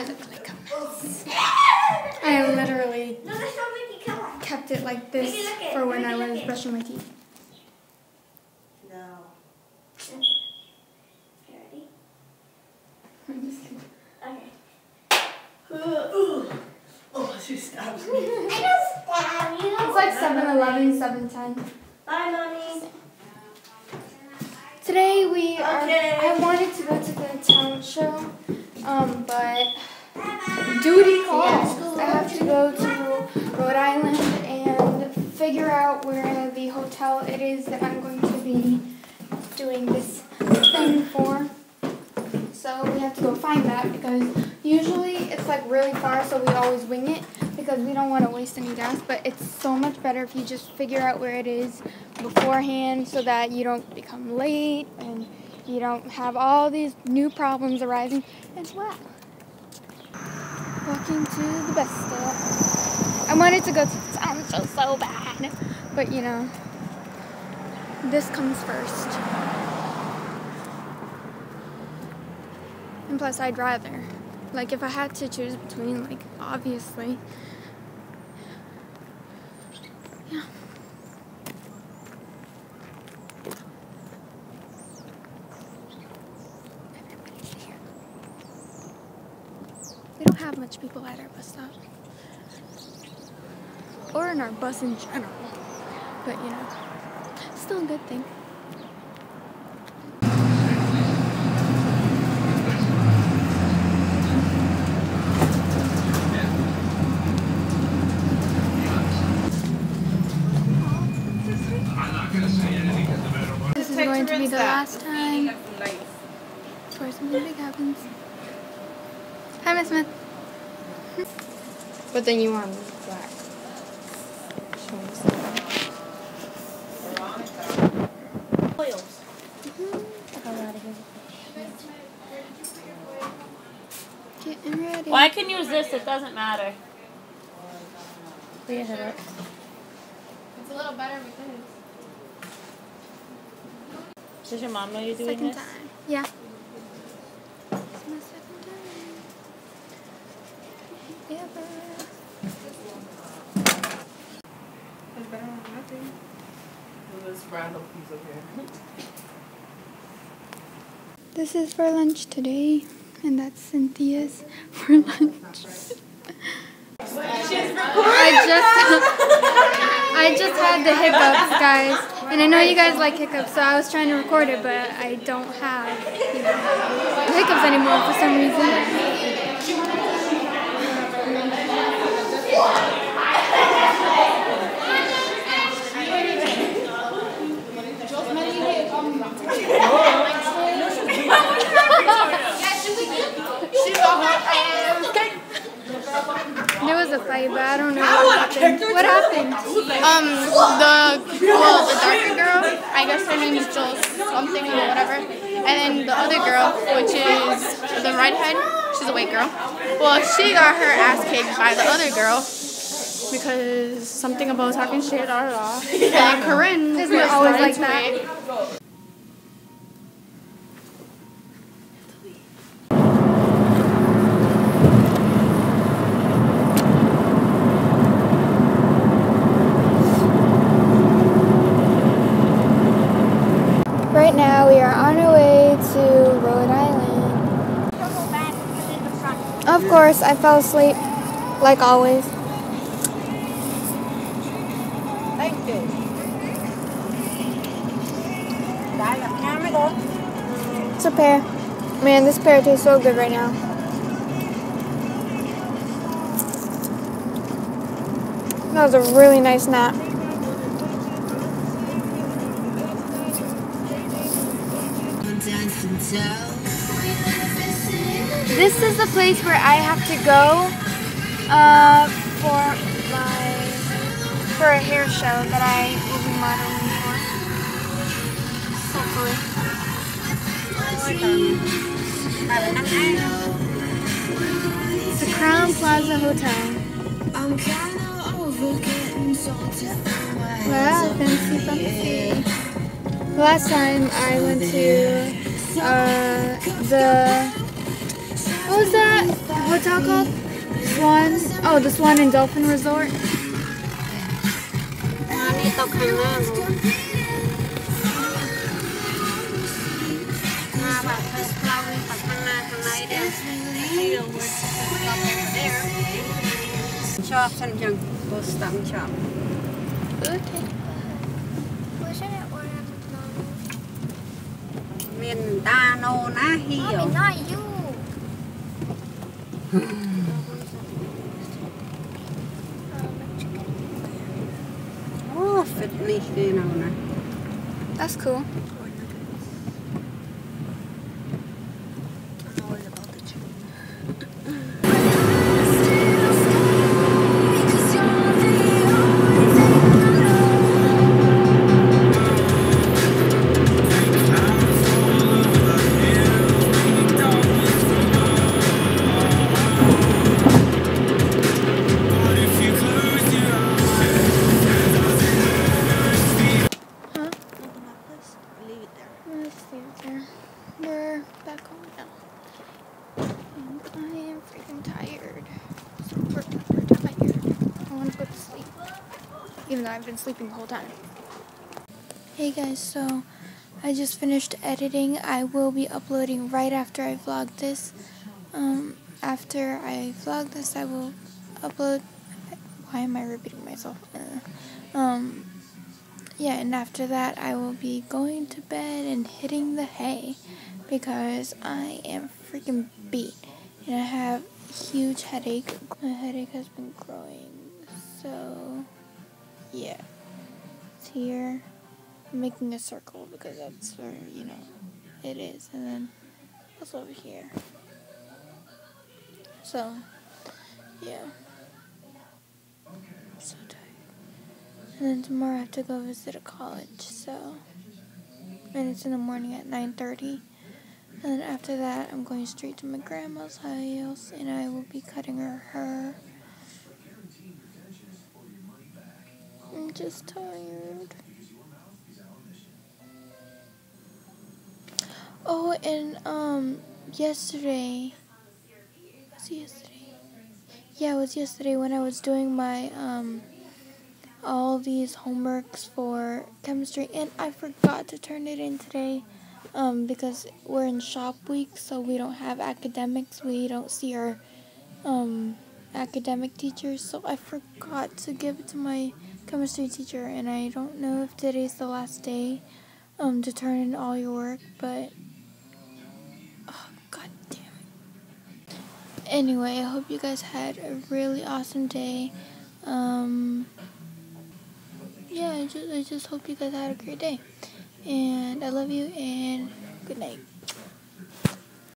I look like a mess. I literally No, that's not Mickey. Come on. kept it like this Make it look it. for when I was brushing my teeth. No. You ready? I'm just kidding. Okay. Oh, she stabbed me. I don't stab you. It's like 7-Eleven, 7-10. Bye, mommy. Today we are. Okay. I wanted to go to the talent show, um, but duty calls. I have to go to Rhode Island and figure out where the hotel it is that I'm going to be doing this thing for. So we have to go find that because usually it's like really far, so we always wing it because we don't want to waste any gas. But it's so much better if you just figure out where it is beforehand so that you don't become late and you don't have all these new problems arising as well. Walking to the bus stop. I wanted to go to the town show so bad, but you know, this comes first. And plus, I'd rather. Like, if I had to choose between, like, obviously. Yeah. Everybody's here. We don't have much people at our bus stop. Or in our bus in general. But, you know, still a good thing. This is going to be the last time before something big happens. Hi, Miss Smith. But then you want black. Show me. Oils. Getting ready. Well, I can use this. It doesn't matter. Put your. It's a little better because Does your mom know you're doing second this? time. Yeah. It's my second time. Ever. It's better than nothing. This random piece of. This is for lunch today, and that's Cynthia's for lunch. I just I just had the hiccups, guys, and I know you guys like hiccups, so I was trying to record it, but I don't have you know hiccups anymore for some reason. There was a fight, but I don't know what happened. What happened? Um, the well, the darker girl, I guess her name is Jill something or whatever, and then the other girl, which is the redhead, she's a white girl. Well, she got her ass kicked by the other girl because something about talking shit, da da. And Corinne it was always like that? it. Right now, we are on our way to Rhode Island. Don't go back. Put it in the front. Of course, I fell asleep, like always. Thank you. It's a pear. Man, this pear tastes so good right now. That was a really nice nap. This is the place where I have to go uh, for my for a hair show that I will be modeling for. Hopefully. It's the Crowne Plaza Hotel. Wow, fancy, fancy. Last time I went to uh, the what was that hotel called? Swan. Oh, the Swan and Dolphin Resort. Manito Canelo. Chop and junk, both stop and chop. Okay. tiền ta nô you. Oh fit that's cool. Let's leave it. We're back home now. And I am freaking tired. Super, super tired. I want to go to sleep. Even though I've been sleeping the whole time. Hey guys, so I just finished editing. I will be uploading right after I vlog this. Um, after I vlog this, I will upload. Why am I repeating myself? Uh, um, yeah, and after that, I will be going to bed and hitting the hay because I am freaking beat and I have a huge headache. My headache has been growing, so yeah, it's here. I'm making a circle because that's where you know it is, and then it's over here. So yeah, so tired. And then tomorrow I have to go visit a college, so and it's in the morning at 9:30. And then after that, I'm going straight to my grandma's house, and I will be cutting her hair. I'm just tired. Oh, and um, yesterday. Was yesterday? Yeah, it was yesterday when I was doing my um all these homeworks for chemistry and I forgot to turn it in today um, because we're in shop week so we don't have academics. We don't see our um, academic teachers so I forgot to give it to my chemistry teacher and I don't know if today's the last day um, to turn in all your work but oh god damn it. Anyway I hope you guys had a really awesome day. Um, yeah, I just, I just hope you guys had a great day. And I love you and good night.